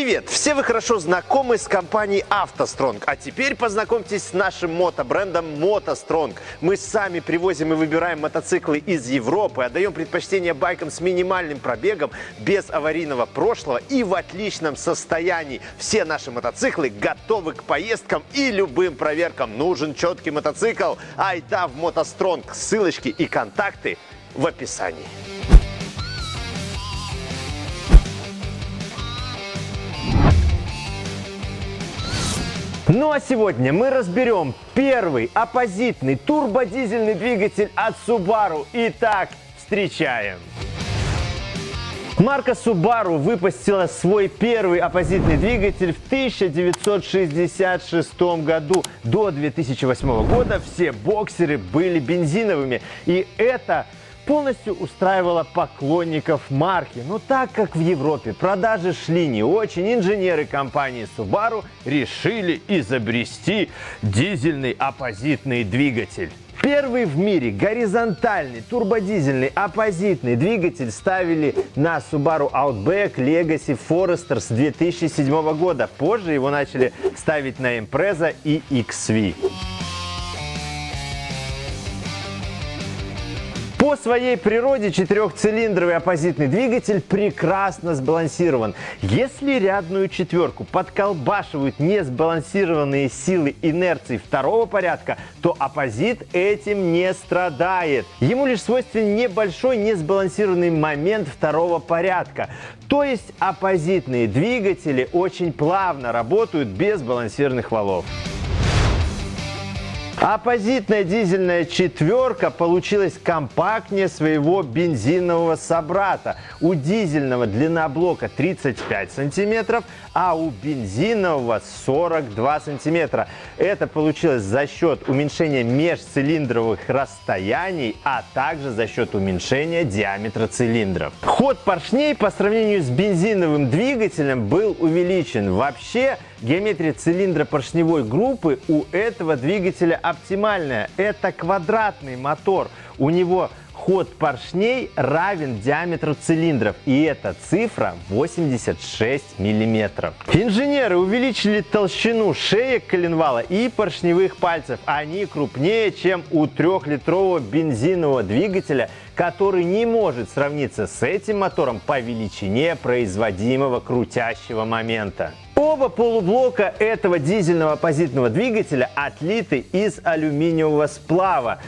Привет! Все вы хорошо знакомы с компанией «АвтоСтронг», а теперь познакомьтесь с нашим мотобрендом «МотоСтронг». Мы сами привозим и выбираем мотоциклы из Европы, отдаем предпочтение байкам с минимальным пробегом, без аварийного прошлого и в отличном состоянии. Все наши мотоциклы готовы к поездкам и любым проверкам. Нужен четкий мотоцикл? Айда в «МотоСтронг». Ссылочки и контакты в описании. Ну а сегодня мы разберем первый оппозитный турбодизельный двигатель от Subaru. Итак, встречаем! Марка Subaru выпустила свой первый оппозитный двигатель в 1966 году. До 2008 года все боксеры были бензиновыми. И это полностью устраивала поклонников марки. Но так как в Европе продажи шли не очень, инженеры компании Subaru решили изобрести дизельный оппозитный двигатель. Первый в мире горизонтальный турбодизельный оппозитный двигатель ставили на Subaru Outback Legacy Forester с 2007 года. Позже его начали ставить на Impreza и XV. По своей природе четырехцилиндровый оппозитный двигатель прекрасно сбалансирован. Если рядную четверку подколбашивают несбалансированные силы инерции второго порядка, то оппозит этим не страдает. Ему лишь свойственен небольшой несбалансированный момент второго порядка. То есть оппозитные двигатели очень плавно работают без балансированных валов. Оппозитная дизельная четверка получилась компактнее своего бензинового собрата. У дизельного длина блока 35 сантиметров, а у бензинового 42 сантиметра. Это получилось за счет уменьшения межцилиндровых расстояний, а также за счет уменьшения диаметра цилиндров. Ход поршней по сравнению с бензиновым двигателем был увеличен. Вообще, Геометрия цилиндра поршневой группы у этого двигателя оптимальная. Это квадратный мотор. У него ход поршней равен диаметру цилиндров. И эта цифра 86 миллиметров. Инженеры увеличили толщину шеек коленвала и поршневых пальцев. Они крупнее, чем у трехлитрового бензинового двигателя, который не может сравниться с этим мотором по величине производимого крутящего момента. Оба полублока этого дизельного оппозитного двигателя отлиты из алюминиевого сплава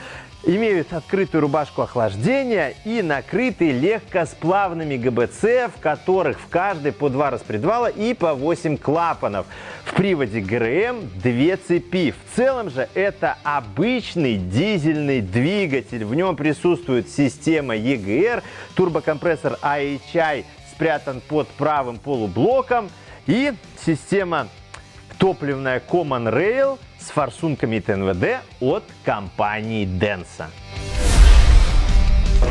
имеют открытую рубашку охлаждения и накрыты легкосплавными ГБЦ, в которых в каждой по два распредвала и по 8 клапанов. В приводе ГРМ две цепи. В целом же это обычный дизельный двигатель. В нем присутствует система EGR, турбокомпрессор IHI спрятан под правым полублоком – и система топливная Common Rail с форсунками ТНВД от компании Denso.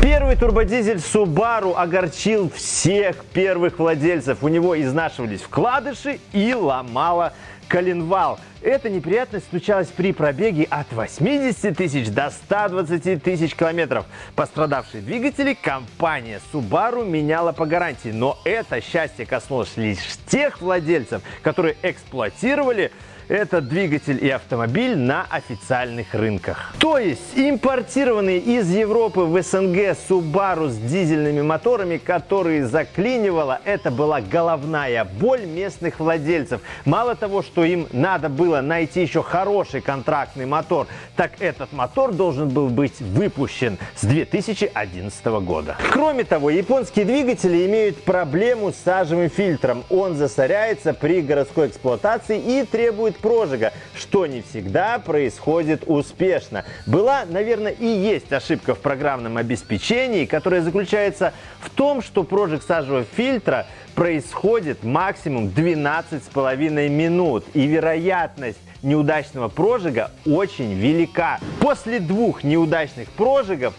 Первый турбодизель Subaru огорчил всех первых владельцев. У него изнашивались вкладыши и ломало коленвал. Эта неприятность случалась при пробеге от 80 тысяч до 120 тысяч километров. Пострадавшие двигатели компания Subaru меняла по гарантии. Но это счастье коснулось лишь тех владельцев, которые эксплуатировали этот двигатель и автомобиль на официальных рынках. То есть импортированные из Европы в СНГ Subaru с дизельными моторами, которые заклинивало, это была головная боль местных владельцев. Мало того, что им надо было найти еще хороший контрактный мотор, так этот мотор должен был быть выпущен с 2011 года. Кроме того, японские двигатели имеют проблему с сажевым фильтром. Он засоряется при городской эксплуатации и требует прожига, что не всегда происходит успешно. Была, наверное, и есть ошибка в программном обеспечении, которая заключается в том, что прожиг сажевого фильтра происходит максимум 12,5 минут. И вероятность неудачного прожига очень велика. После двух неудачных прожигов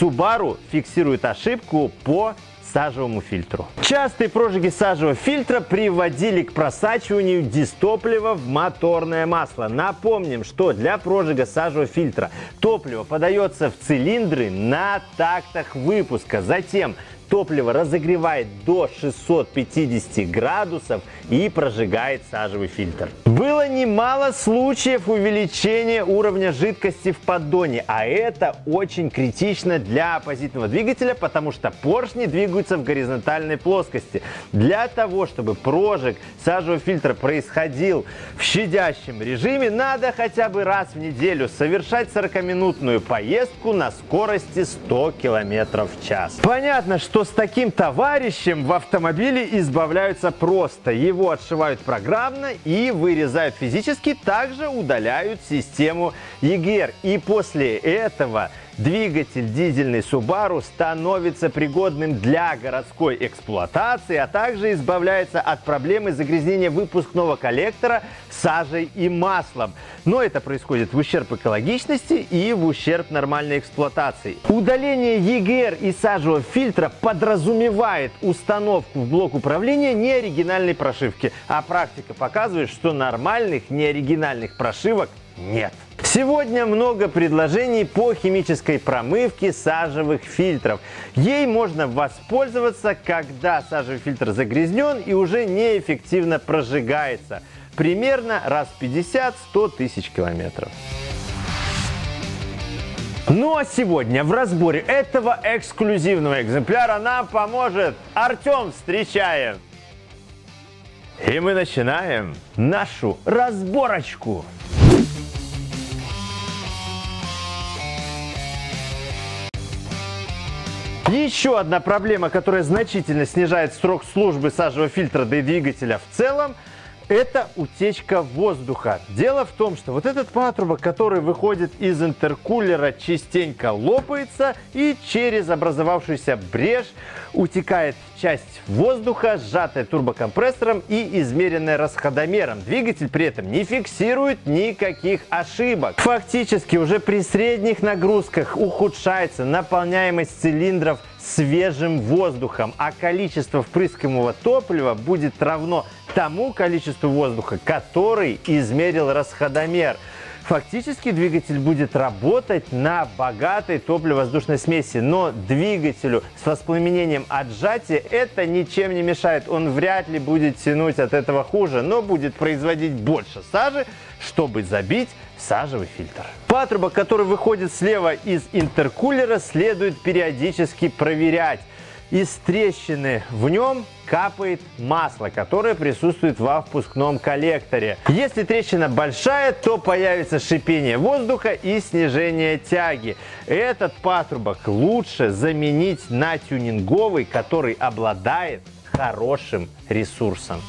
Subaru фиксирует ошибку по сажевому фильтру. Частые прожиги сажевого фильтра приводили к просачиванию дистоплива в моторное масло. Напомним, что для прожига сажевого фильтра топливо подается в цилиндры на тактах выпуска. Затем Топливо разогревает до 650 градусов и прожигает сажевый фильтр. Было немало случаев увеличения уровня жидкости в поддоне, а это очень критично для оппозитного двигателя, потому что поршни двигаются в горизонтальной плоскости. Для того, чтобы прожиг сажевого фильтра происходил в щадящем режиме, надо хотя бы раз в неделю совершать 40-минутную поездку на скорости 100 км в час. Понятно, что с таким товарищем в автомобиле избавляются просто. Его отшивают программно и вырезают физически, также удаляют систему EGR. И после этого Двигатель дизельный Subaru становится пригодным для городской эксплуатации, а также избавляется от проблемы загрязнения выпускного коллектора сажей и маслом. Но это происходит в ущерб экологичности и в ущерб нормальной эксплуатации. Удаление EGR и сажевого фильтра подразумевает установку в блок управления неоригинальной прошивки, а практика показывает, что нормальных неоригинальных прошивок нет. Сегодня много предложений по химической промывке сажевых фильтров. Ей можно воспользоваться, когда сажевый фильтр загрязнен и уже неэффективно прожигается. Примерно раз в 50-100 тысяч километров. Ну а сегодня в разборе этого эксклюзивного экземпляра нам поможет Артем. Встречаем! И мы начинаем нашу разборочку. Еще одна проблема, которая значительно снижает срок службы сажевого фильтра да и двигателя в целом, это утечка воздуха. Дело в том, что вот этот патрубок, который выходит из интеркулера, частенько лопается и через образовавшуюся брешь утекает часть воздуха, сжатая турбокомпрессором и измеренная расходомером. Двигатель при этом не фиксирует никаких ошибок. Фактически уже при средних нагрузках ухудшается наполняемость цилиндров свежим воздухом, а количество впрыскиваемого топлива будет равно тому количеству воздуха, который измерил расходомер. Фактически двигатель будет работать на богатой топливо-воздушной смеси, но двигателю с воспламенением от сжатия это ничем не мешает. Он вряд ли будет тянуть от этого хуже, но будет производить больше сажи, чтобы забить сажевый фильтр. Патрубок, который выходит слева из интеркулера, следует периодически проверять. Из трещины в нем капает масло, которое присутствует во впускном коллекторе. Если трещина большая, то появится шипение воздуха и снижение тяги. Этот патрубок лучше заменить на тюнинговый, который обладает хорошим ресурсом.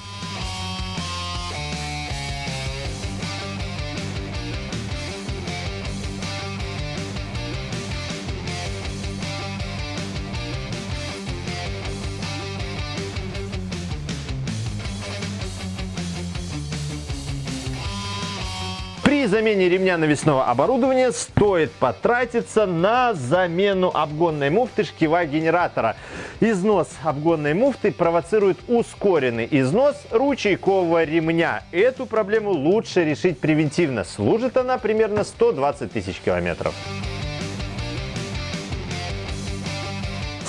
Замене ремня навесного оборудования стоит потратиться на замену обгонной муфты шкива генератора. Износ обгонной муфты провоцирует ускоренный износ ручейкового ремня. Эту проблему лучше решить превентивно. Служит она примерно 120 тысяч километров.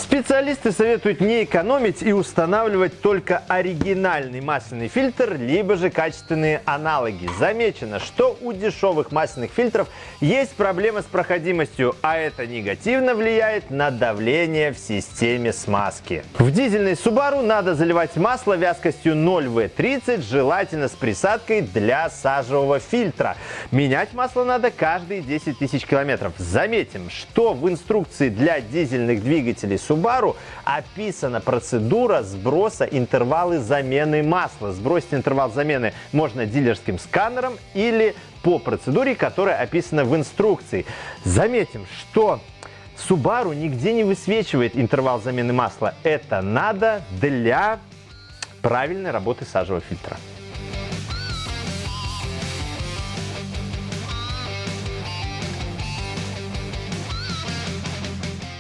Специалисты советуют не экономить и устанавливать только оригинальный масляный фильтр, либо же качественные аналоги. Замечено, что у дешевых масляных фильтров есть проблема с проходимостью, а это негативно влияет на давление в системе смазки. В дизельной Subaru надо заливать масло вязкостью 0В30, желательно с присадкой для сажевого фильтра. Менять масло надо каждые 10 тысяч километров. Заметим, что в инструкции для дизельных двигателей Subaru Subaru описана процедура сброса интервалы замены масла. Сбросить интервал замены можно дилерским сканером или по процедуре, которая описана в инструкции. Заметим, что Subaru нигде не высвечивает интервал замены масла. Это надо для правильной работы сажевого фильтра.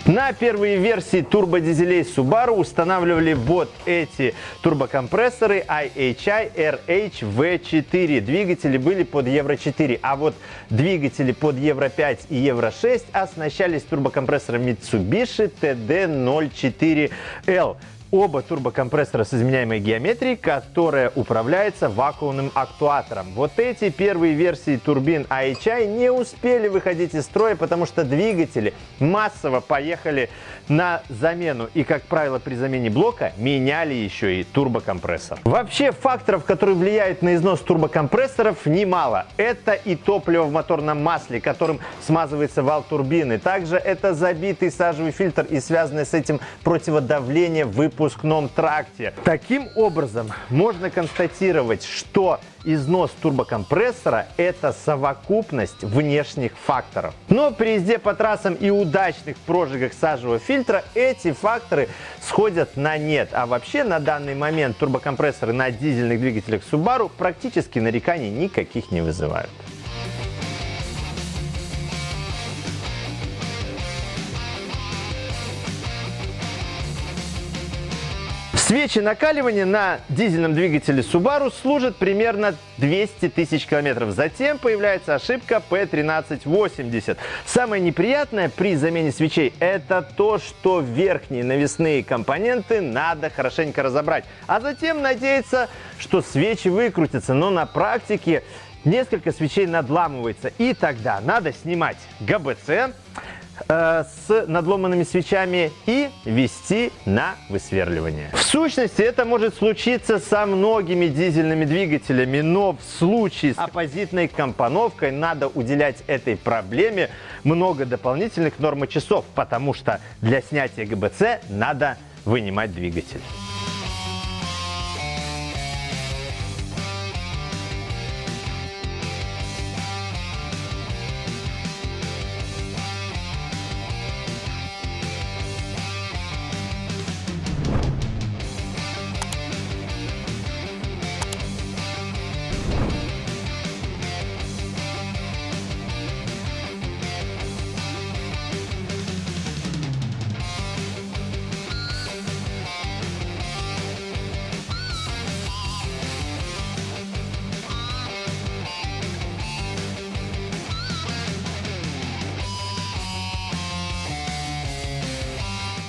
На первые версии турбодизелей Subaru устанавливали вот эти турбокомпрессоры IHI RH-V4. Двигатели были под Евро-4, а вот двигатели под Евро-5 и Евро-6 оснащались турбокомпрессором Mitsubishi TD04L. Оба турбокомпрессора с изменяемой геометрией, которая управляется вакуумным актуатором. Вот эти первые версии турбин IHI не успели выходить из строя, потому что двигатели массово поехали на замену. И, как правило, при замене блока меняли еще и турбокомпрессор. Вообще факторов, которые влияют на износ турбокомпрессоров, немало. Это и топливо в моторном масле, которым смазывается вал турбины. Также это забитый сажевый фильтр и связанное с этим противодавление выпуска выпускном тракте. Таким образом, можно констатировать, что износ турбокомпрессора – это совокупность внешних факторов. Но при езде по трассам и удачных прожигах сажевого фильтра эти факторы сходят на нет. А вообще на данный момент турбокомпрессоры на дизельных двигателях Subaru практически нареканий никаких не вызывают. Свечи накаливания на дизельном двигателе Subaru служат примерно 200 тысяч километров. Затем появляется ошибка P1380. Самое неприятное при замене свечей это то, что верхние навесные компоненты надо хорошенько разобрать. А затем надеяться, что свечи выкрутятся. Но на практике несколько свечей надламывается. И тогда надо снимать ГБЦ, Э, с надломанными свечами и вести на высверливание. В сущности, это может случиться со многими дизельными двигателями, но в случае с оппозитной компоновкой надо уделять этой проблеме много дополнительных норм часов, потому что для снятия ГБЦ надо вынимать двигатель.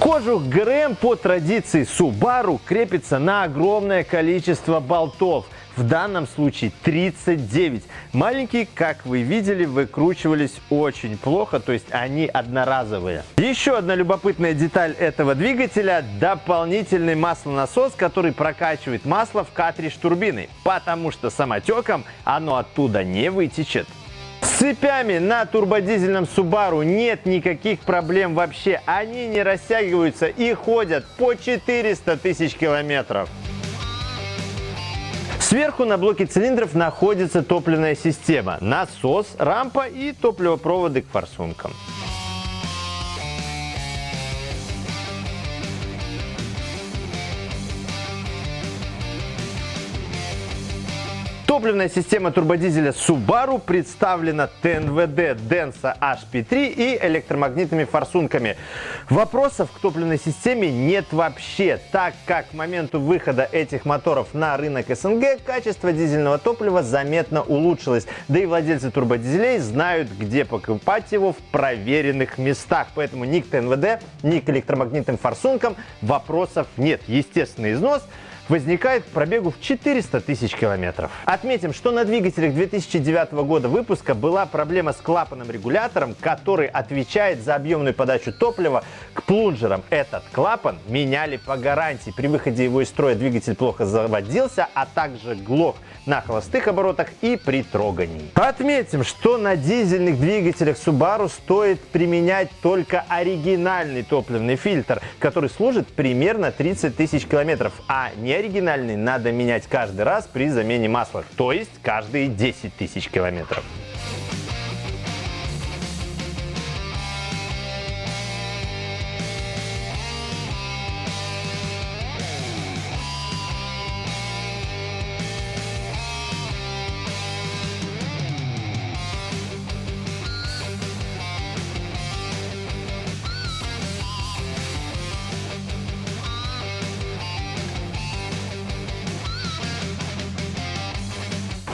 Кожух ГРМ по традиции Subaru крепится на огромное количество болтов. В данном случае 39. Маленькие, как вы видели, выкручивались очень плохо, то есть они одноразовые. Еще одна любопытная деталь этого двигателя – дополнительный маслонасос, который прокачивает масло в картридж турбины, потому что самотеком оно оттуда не вытечет цепями на турбодизельном Subaru нет никаких проблем вообще. Они не растягиваются и ходят по 400 тысяч километров. Сверху на блоке цилиндров находится топливная система, насос, рампа и топливопроводы к форсункам. Топливная система турбодизеля Subaru представлена ТНВД Denso HP3 и электромагнитными форсунками. Вопросов к топливной системе нет вообще, так как к моменту выхода этих моторов на рынок СНГ качество дизельного топлива заметно улучшилось. Да и владельцы турбодизелей знают, где покупать его в проверенных местах. Поэтому ни к ТНВД, ни к электромагнитным форсункам вопросов нет. Естественный износ – возникает к пробегу в 400 тысяч километров. Отметим, что на двигателях 2009 года выпуска была проблема с клапаном-регулятором, который отвечает за объемную подачу топлива к плунжерам. Этот клапан меняли по гарантии. При выходе его из строя двигатель плохо заводился, а также глох на холостых оборотах и при трогании. Отметим, что на дизельных двигателях Subaru стоит применять только оригинальный топливный фильтр, который служит примерно 30 тысяч километров, а не оригинальный надо менять каждый раз при замене масла, то есть каждые 10 тысяч километров.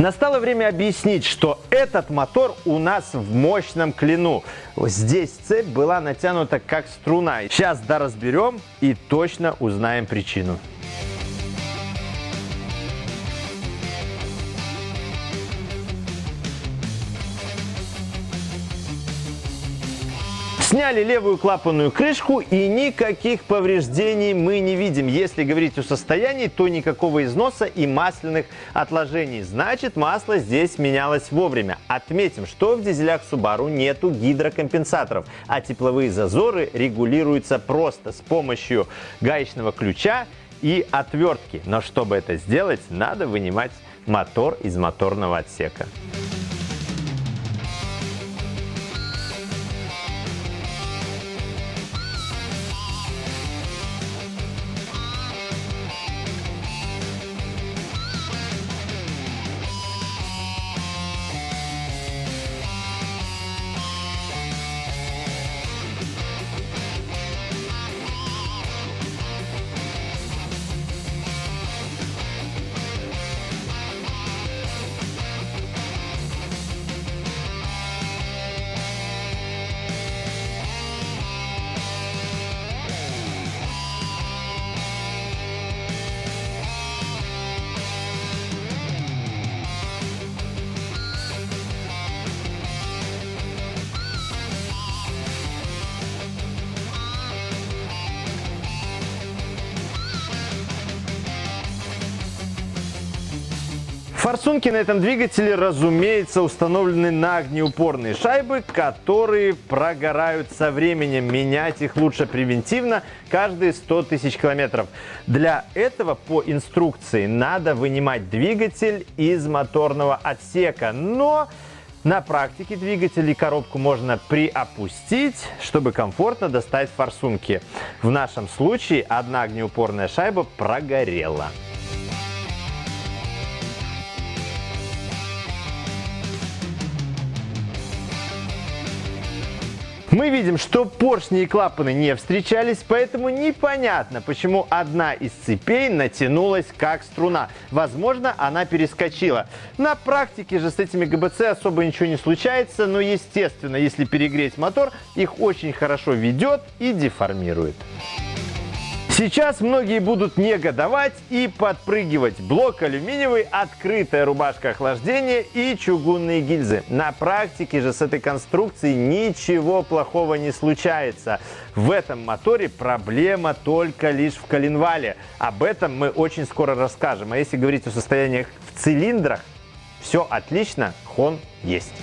Настало время объяснить, что этот мотор у нас в мощном клину. Здесь цепь была натянута как струна. Сейчас доразберем и точно узнаем причину. Сняли левую клапанную крышку и никаких повреждений мы не видим. Если говорить о состоянии, то никакого износа и масляных отложений. Значит, масло здесь менялось вовремя. Отметим, что в дизелях Subaru нету гидрокомпенсаторов, а тепловые зазоры регулируются просто с помощью гаечного ключа и отвертки. Но чтобы это сделать, надо вынимать мотор из моторного отсека. Форсунки на этом двигателе, разумеется, установлены на огнеупорные шайбы, которые прогорают со временем. Менять их лучше превентивно каждые 100 тысяч километров. Для этого по инструкции надо вынимать двигатель из моторного отсека. Но на практике двигатель и коробку можно приопустить, чтобы комфортно достать форсунки. В нашем случае одна огнеупорная шайба прогорела. Мы видим, что поршни и клапаны не встречались, поэтому непонятно, почему одна из цепей натянулась как струна. Возможно, она перескочила. На практике же с этими ГБЦ особо ничего не случается, но естественно, если перегреть мотор, их очень хорошо ведет и деформирует. Сейчас многие будут негодовать и подпрыгивать. Блок алюминиевый, открытая рубашка охлаждения и чугунные гильзы. На практике же с этой конструкцией ничего плохого не случается. В этом моторе проблема только лишь в коленвале. Об этом мы очень скоро расскажем. А если говорить о состояниях в цилиндрах, все отлично, хон есть.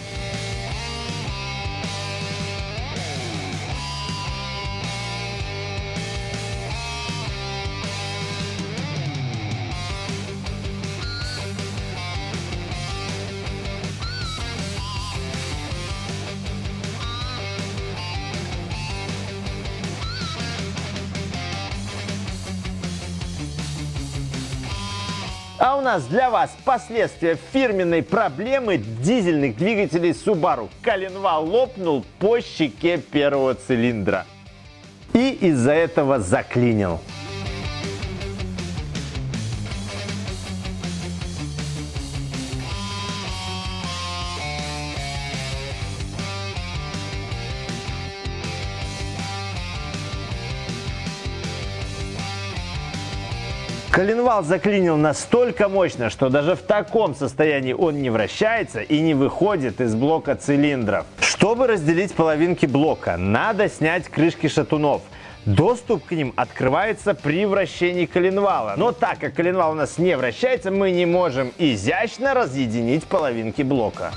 А у нас для вас последствия фирменной проблемы дизельных двигателей Subaru. Коленвал лопнул по щеке первого цилиндра. И из-за этого заклинил. Коленвал заклинил настолько мощно, что даже в таком состоянии он не вращается и не выходит из блока цилиндров. Чтобы разделить половинки блока, надо снять крышки шатунов. Доступ к ним открывается при вращении коленвала. Но так как коленвал у нас не вращается, мы не можем изящно разъединить половинки блока.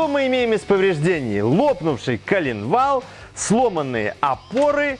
Что мы имеем из повреждений? Лопнувший коленвал, сломанные опоры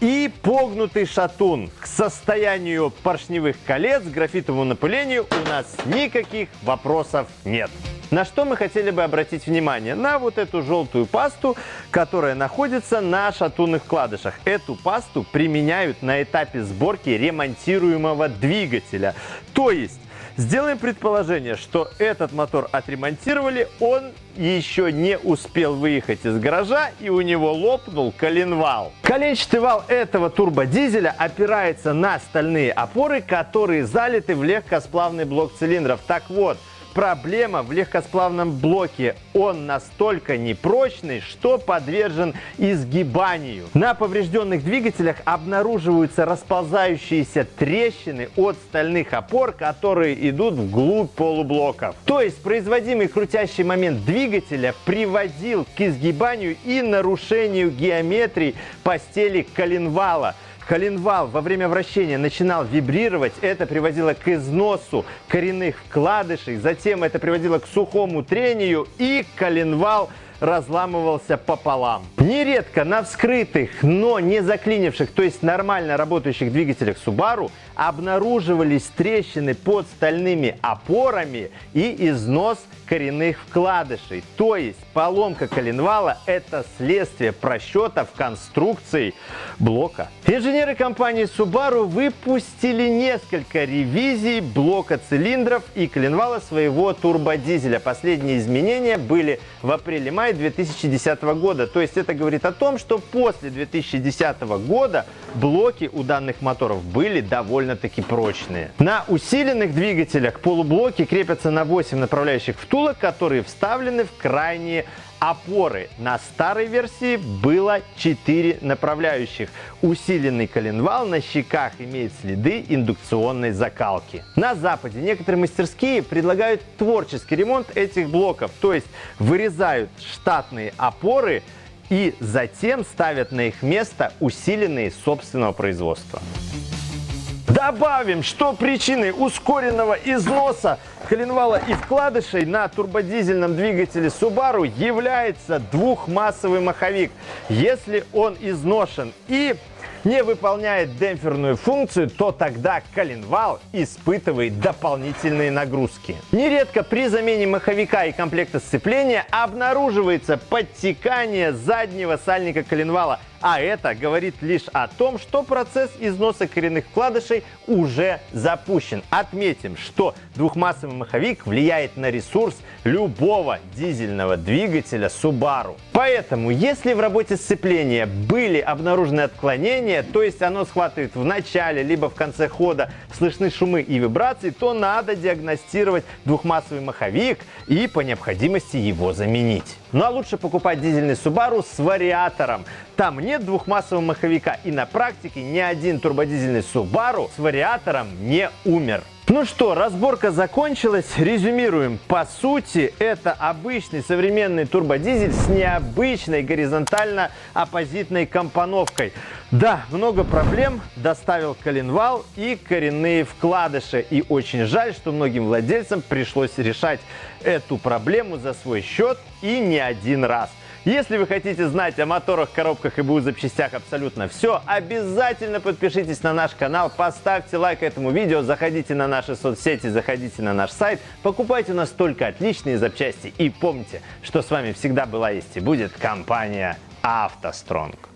и погнутый шатун. К состоянию поршневых колец, графитовому напылению у нас никаких вопросов нет. На что мы хотели бы обратить внимание? На вот эту желтую пасту, которая находится на шатунных вкладышах. Эту пасту применяют на этапе сборки ремонтируемого двигателя. То есть Сделаем предположение, что этот мотор отремонтировали, он еще не успел выехать из гаража и у него лопнул коленвал. Коленчатый вал этого турбодизеля опирается на стальные опоры, которые залиты в легкосплавный блок цилиндров. Так вот, Проблема в легкосплавном блоке. Он настолько непрочный, что подвержен изгибанию. На поврежденных двигателях обнаруживаются расползающиеся трещины от стальных опор, которые идут вглубь полублоков. То есть производимый крутящий момент двигателя приводил к изгибанию и нарушению геометрии постели коленвала. Коленвал во время вращения начинал вибрировать, это приводило к износу коренных вкладышей, затем это приводило к сухому трению и коленвал разламывался пополам. Нередко на вскрытых, но не заклинивших, то есть нормально работающих двигателях Subaru обнаруживались трещины под стальными опорами и износ коренных вкладышей. То есть поломка коленвала – это следствие просчета в конструкции блока. Инженеры компании Subaru выпустили несколько ревизий блока цилиндров и коленвала своего турбодизеля. Последние изменения были в апреле-мае 2010 года. То есть это говорит о том, что после 2010 года блоки у данных моторов были довольно-таки прочные. На усиленных двигателях полублоки крепятся на 8 направляющих втулок втулок, которые вставлены в крайние опоры. На старой версии было 4 направляющих. Усиленный коленвал на щеках имеет следы индукционной закалки. На Западе некоторые мастерские предлагают творческий ремонт этих блоков, то есть вырезают штатные опоры и затем ставят на их место усиленные собственного производства. Добавим, что причиной ускоренного износа коленвала и вкладышей на турбодизельном двигателе Subaru является двухмассовый маховик. Если он изношен и не выполняет демпферную функцию, то тогда коленвал испытывает дополнительные нагрузки. Нередко при замене маховика и комплекта сцепления обнаруживается подтекание заднего сальника коленвала – а это говорит лишь о том, что процесс износа коренных вкладышей уже запущен. Отметим, что двухмассовый маховик влияет на ресурс любого дизельного двигателя Subaru. Поэтому, если в работе сцепления были обнаружены отклонения, то есть оно схватывает в начале либо в конце хода, слышны шумы и вибрации, то надо диагностировать двухмассовый маховик и по необходимости его заменить. Ну а лучше покупать дизельный Subaru с вариатором. Там нет двухмассового маховика и на практике ни один турбодизельный Subaru с вариатором не умер. Ну что, разборка закончилась. Резюмируем. По сути, это обычный современный турбодизель с необычной горизонтально-оппозитной компоновкой. Да, много проблем доставил коленвал и коренные вкладыши. И очень жаль, что многим владельцам пришлось решать эту проблему за свой счет и не один раз. Если вы хотите знать о моторах, коробках и БУ запчастях абсолютно все, обязательно подпишитесь на наш канал, поставьте лайк этому видео, заходите на наши соцсети, заходите на наш сайт, покупайте у нас только отличные запчасти и помните, что с вами всегда была есть и будет компания «АвтоСтронг».